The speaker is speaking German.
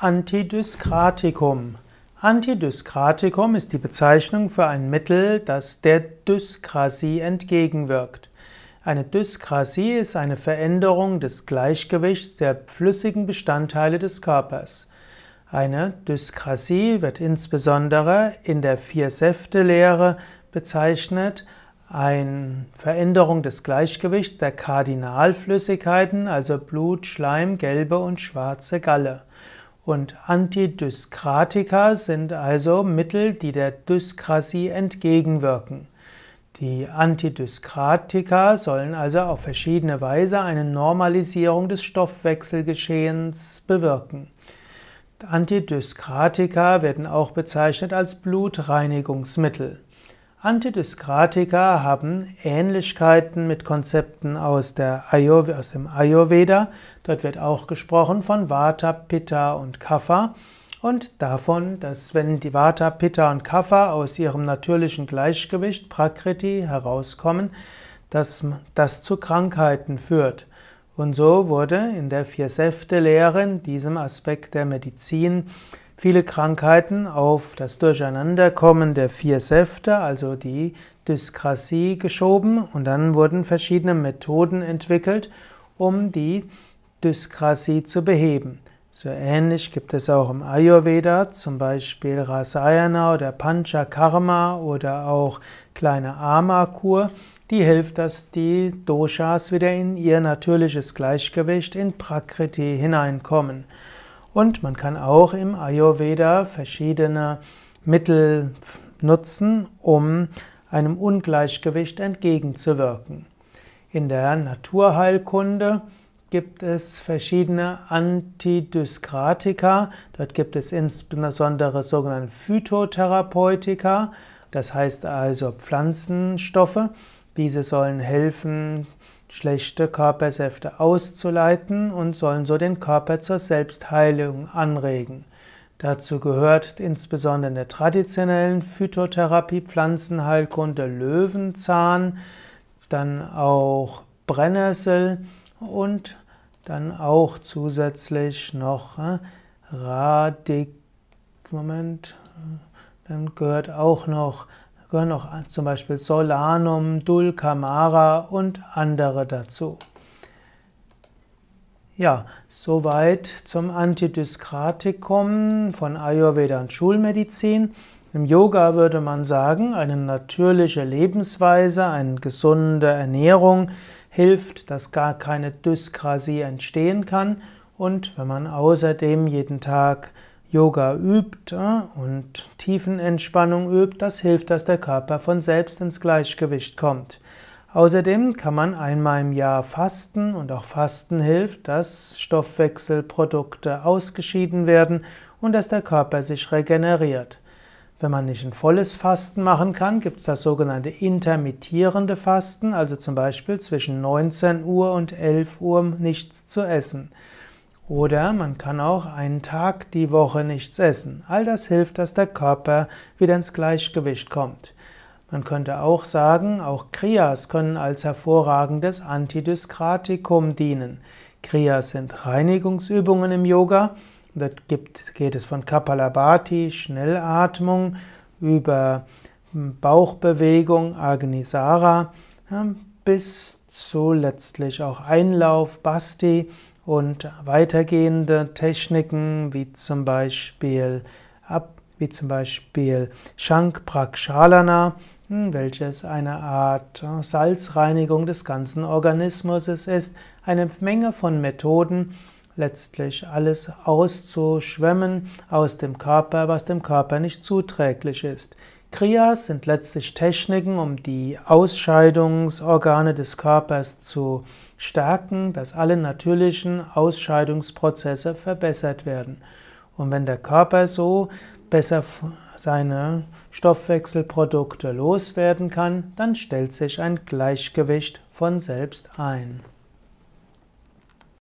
Antidyskratikum. Antidyskratikum ist die Bezeichnung für ein Mittel, das der Dyskrasie entgegenwirkt. Eine Dyskrasie ist eine Veränderung des Gleichgewichts der flüssigen Bestandteile des Körpers. Eine Dyskrasie wird insbesondere in der Vier-Säfte-Lehre bezeichnet, eine Veränderung des Gleichgewichts der Kardinalflüssigkeiten, also Blut, Schleim, gelbe und schwarze Galle. Und Antidyskratika sind also Mittel, die der Dyskrasie entgegenwirken. Die Antidyskratika sollen also auf verschiedene Weise eine Normalisierung des Stoffwechselgeschehens bewirken. Antidyskratika werden auch bezeichnet als Blutreinigungsmittel. Antidyskratika haben Ähnlichkeiten mit Konzepten aus, Ayurveda, aus dem Ayurveda. Dort wird auch gesprochen von Vata, Pitta und Kapha und davon, dass wenn die Vata, Pitta und Kapha aus ihrem natürlichen Gleichgewicht Prakriti herauskommen, dass das zu Krankheiten führt. Und so wurde in der Vier-Säfte-Lehre, in diesem Aspekt der Medizin, viele Krankheiten auf das Durcheinanderkommen der vier Säfte, also die Dyskrasie, geschoben und dann wurden verschiedene Methoden entwickelt, um die Dyskrasie zu beheben. So ähnlich gibt es auch im Ayurveda zum Beispiel Rasayana oder Panchakarma oder auch kleine Ama-Kur, die hilft, dass die Doshas wieder in ihr natürliches Gleichgewicht in Prakriti hineinkommen. Und man kann auch im Ayurveda verschiedene Mittel nutzen, um einem Ungleichgewicht entgegenzuwirken. In der Naturheilkunde gibt es verschiedene Antidyskratika. Dort gibt es insbesondere sogenannte Phytotherapeutika, das heißt also Pflanzenstoffe. Diese sollen helfen, schlechte Körpersäfte auszuleiten und sollen so den Körper zur Selbstheilung anregen. Dazu gehört insbesondere in der traditionellen Phytotherapie, Pflanzenheilkunde Löwenzahn, dann auch Brennnessel und dann auch zusätzlich noch äh, Radik. Moment, dann gehört auch noch gehören auch zum Beispiel Solanum, Dulcamara und andere dazu. Ja, soweit zum Antidyskratikum von Ayurveda und Schulmedizin. Im Yoga würde man sagen, eine natürliche Lebensweise, eine gesunde Ernährung hilft, dass gar keine Dyskrasie entstehen kann. Und wenn man außerdem jeden Tag Yoga übt und Tiefenentspannung übt, das hilft, dass der Körper von selbst ins Gleichgewicht kommt. Außerdem kann man einmal im Jahr fasten und auch Fasten hilft, dass Stoffwechselprodukte ausgeschieden werden und dass der Körper sich regeneriert. Wenn man nicht ein volles Fasten machen kann, gibt es das sogenannte intermittierende Fasten, also zum Beispiel zwischen 19 Uhr und 11 Uhr nichts zu essen. Oder man kann auch einen Tag die Woche nichts essen. All das hilft, dass der Körper wieder ins Gleichgewicht kommt. Man könnte auch sagen, auch Kriyas können als hervorragendes Antidyskratikum dienen. Kriyas sind Reinigungsübungen im Yoga. Gibt, geht es von Kapalabhati, Schnellatmung, über Bauchbewegung, Agnisara, bis zu letztlich auch Einlauf, Basti und weitergehende Techniken wie zum Beispiel wie zum Beispiel Shank Prakshalana, hm, welches eine Art äh, Salzreinigung des ganzen Organismus ist, eine Menge von Methoden, letztlich alles auszuschwemmen aus dem Körper, was dem Körper nicht zuträglich ist. Kriyas sind letztlich Techniken, um die Ausscheidungsorgane des Körpers zu stärken, dass alle natürlichen Ausscheidungsprozesse verbessert werden. Und wenn der Körper so besser seine Stoffwechselprodukte loswerden kann, dann stellt sich ein Gleichgewicht von selbst ein.